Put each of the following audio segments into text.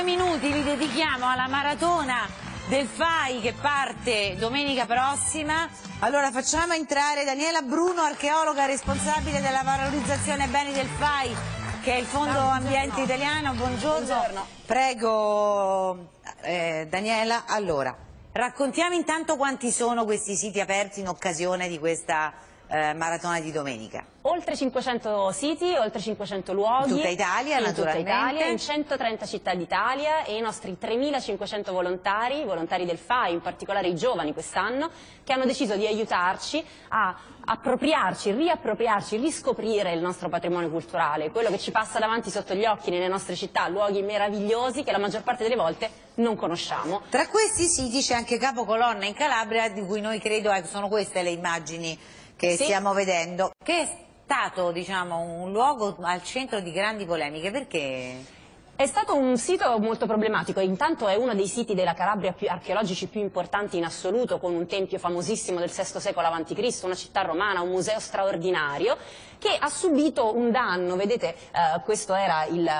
due minuti li dedichiamo alla maratona del FAI che parte domenica prossima. Allora facciamo entrare Daniela Bruno, archeologa responsabile della valorizzazione beni del FAI, che è il Fondo Ciao, Ambiente Italiano. Buongiorno. Buongiorno. Prego eh, Daniela. Allora, raccontiamo intanto quanti sono questi siti aperti in occasione di questa eh, maratona di domenica. Oltre 500 siti, oltre 500 luoghi. In tutta Italia, in naturalmente. Tutta Italia, in 130 città d'Italia e i nostri 3.500 volontari, volontari del FAI, in particolare i giovani quest'anno, che hanno deciso di aiutarci a appropriarci, riappropriarci, riscoprire il nostro patrimonio culturale, quello che ci passa davanti sotto gli occhi nelle nostre città, luoghi meravigliosi che la maggior parte delle volte non conosciamo. Tra questi siti c'è anche Capocolonna in Calabria, di cui noi credo eh, sono queste le immagini che Sì. stiamo vedendo, che è stato diciamo, un luogo al centro di grandi polemiche, perché... È stato un sito molto problematico, intanto è uno dei siti della Calabria più archeologici più importanti in assoluto, con un tempio famosissimo del VI secolo a.C., una città romana, un museo straordinario, che ha subito un danno, vedete, eh, questo era il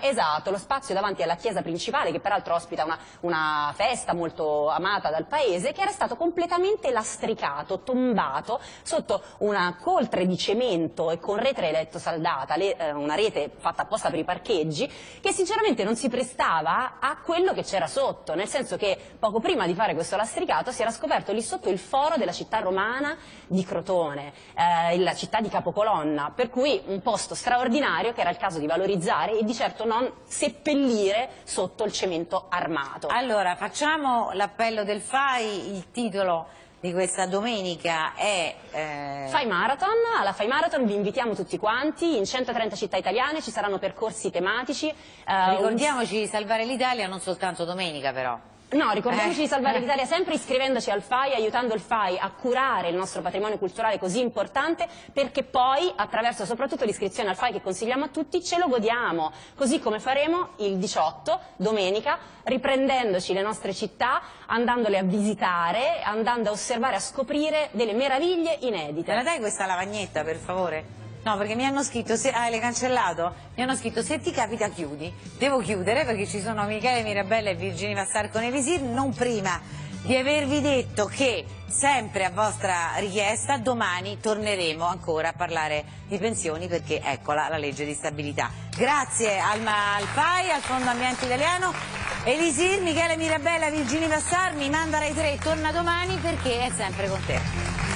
Sì, esatto, lo spazio davanti alla chiesa principale, che peraltro ospita una, una festa molto amata dal paese, che era stato completamente lastricato, tombato, sotto una coltre di cemento e con rete elettrosaldata, le- eh, una rete fatta apposta per i parcheggi, che sinceramente non si prestava a quello che c'era sotto, nel senso che poco prima di fare questo lastricato si era scoperto lì sotto il foro della città romana di Crotone, eh, la città di Capocolonna, per cui un posto straordinario che era il caso di valorizzare e di certo non seppellire sotto il cemento armato. Allora, facciamo l'appello del FAI, il titolo di questa domenica è... eh, Fai Marathon, alla Fai Marathon vi invitiamo tutti quanti, in 130 città italiane ci saranno percorsi tematici. eh, Ricordiamoci di salvare l'Italia non soltanto domenica però. No, ricordiamoci Eh, di salvare eh. l'Italia sempre iscrivendoci al FAI, aiutando il FAI a curare il nostro patrimonio culturale così importante, perché poi, attraverso soprattutto l'iscrizione al FAI che consigliamo a tutti, ce lo godiamo, così come faremo il 18, domenica, riprendendoci le nostre città, andandole a visitare, andando a osservare, a scoprire delle meraviglie Me la inedite. dai questa lavagnetta per favore? No, perché mi hanno scritto, se, ah, l'hai cancellato? Mi hanno scritto, se ti capita chiudi. Devo chiudere perché ci sono Michele Mirabella e Virginia Vassar con Elisir, non prima di avervi detto che, sempre a vostra richiesta, domani torneremo ancora a parlare di pensioni perché eccola la legge di stabilità. Grazie al, al al Fondo Ambiente Italiano. Elisir, Michele Mirabella, Virginia Vassar, mi manda Rai 3 e torna domani perché è sempre con te.